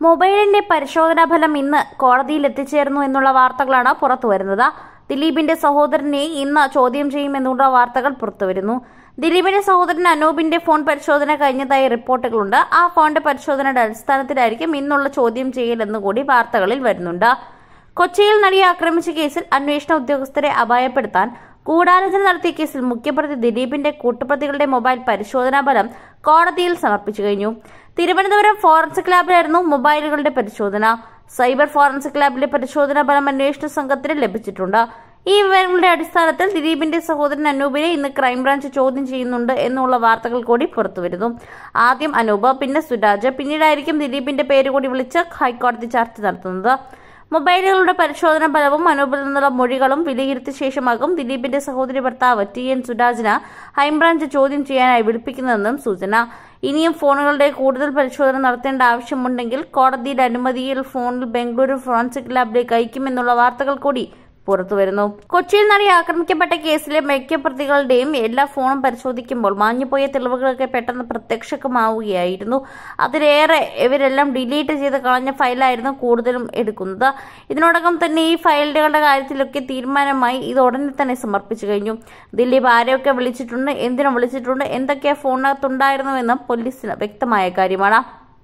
മൊബൈലിന്റെ പരിശോധനാ ഫലം ഇന്ന് കോടതിയിൽ എത്തിച്ചേർന്നു എന്നുള്ള വാർത്തകളാണ് പുറത്തുവരുന്നത്. ദിലീപിന്റെ സഹോദരനെ ഇന്ന് ചോദ്യം ചെയ്യുമെന്നുള്ള വാർത്തകൾ പുറത്തുവരുന്നു. ദിലീപിന്റെ സഹോദരൻ അനൂപിന്റെ ഫോൺ പരിശോധന കഴിഞ്ഞതായി റിപ്പോർട്ടുകളുണ്ട്. ആ ഫോണിന്റെ പരിശോധനയുടെ അടിസ്ഥാനത്തിലായിരിക്കും ഇന്നുള്ള ചോദ്യം ചെയ്യലെന്ന് കൂടി വാർത്തകളിൽ വരുന്നുണ്ട്. കൊച്ചിയിൽ നടിയെ ആക്രമിച്ച കേസിൽ അന്വേഷണ ഉദ്യോഗസ്ഥരെ അപായപ്പെടുത്താൻ ഗൂഢാലോചന നടത്തിയ കേസിൽ മുഖ്യപ്രതി ദിലീപിന്റെ കൂട്ടുപ്രതികളുടെ മൊബൈൽ പരിശോധനാ ഫലം കോടതിയിൽ സമർപ്പിച്ചു കഴിഞ്ഞു. തിരുവനന്തപുരം ഫോറൻസിക് ലാബിലായിരുന്നു മൊബൈലുകളുടെ പരിശോധന. സൈബർ ഫോറൻസിക് ലാബിലെ പരിശോധന ഫലം അന്വേഷണ സംഘത്തിന് ലഭിച്ചിട്ടുണ്ട്. ഈ വിവരങ്ങളുടെ അടിസ്ഥാനത്തിൽ ദിലീപിന്റെ സഹോദരൻ അനൂപിനെ ഇന്ന് ക്രൈംബ്രാഞ്ച് ചോദ്യം ചെയ്യുന്നുണ്ട് എന്നുള്ള വാർത്തകൾ കൂടി പുറത്തുവരുന്നു. ആദ്യം അനൂപ് പിന്നെ സുരാജ്. പിന്നീടായിരിക്കും ദിലീപിന്റെ പേര് കൂടി വിളിച്ച് ഹൈക്കോടതി ചർച്ച നടത്തുന്നത്. മൊബൈലുകളുടെ പരിശോധന ഫലവും അനൂപിൽ നിന്നുള്ള മൊഴികളും വിലയിരുത്തിയ ശേഷമാകും ദിലീപിന്റെ സഹോദരി ഭർത്താവ് ടി എൻ സുരാജിന് ക്രൈംബ്രാഞ്ച് ചോദ്യം ചെയ്യാനായി വിളിപ്പിക്കുന്നതെന്നും സൂചന. ഇനിയും ഫോണുകളുടെ കൂടുതൽ പരിശോധന നടത്തേണ്ട ആവശ്യമുണ്ടെങ്കിൽ കോടതിയുടെ അനുമതിയിൽ ഫോണിൽ ബംഗളൂരു ഫോറൻസിക് ലാബിലേക്ക് അയക്കുമെന്നുള്ള വാർത്തകൾ കൂടി പുറത്തുവരുന്നു. കൊച്ചിയിൽ നടി ആക്രമിക്കപ്പെട്ട കേസിലെ മിക്ക പ്രതികളുടെയും എല്ലാ ഫോണും പരിശോധിക്കുമ്പോൾ മാഞ്ഞുപോയ തെളിവുകളൊക്കെ പെട്ടെന്ന് പ്രത്യക്ഷമാവുകയായിരുന്നു. അതിലേറെ ഇവരെല്ലാം ഡിലീറ്റ് ചെയ്ത് കളഞ്ഞ ഫയലായിരുന്നു കൂടുതലും എടുക്കുന്നത്. ഇതിനോടകം തന്നെ ഈ ഫയലുകളുടെ കാര്യത്തിലൊക്കെ തീരുമാനമായി ഇത് ഉടനെ തന്നെ സമർപ്പിച്ചു കഴിഞ്ഞു. ദിലീപ് ആരെയൊക്കെ വിളിച്ചിട്ടുണ്ട് എന്തിനു വിളിച്ചിട്ടുണ്ട് എന്തൊക്കെയാ ഫോണിനകത്തുണ്ടായിരുന്നുവെന്നും പോലീസിന് വ്യക്തമായ കാര്യമാണ്.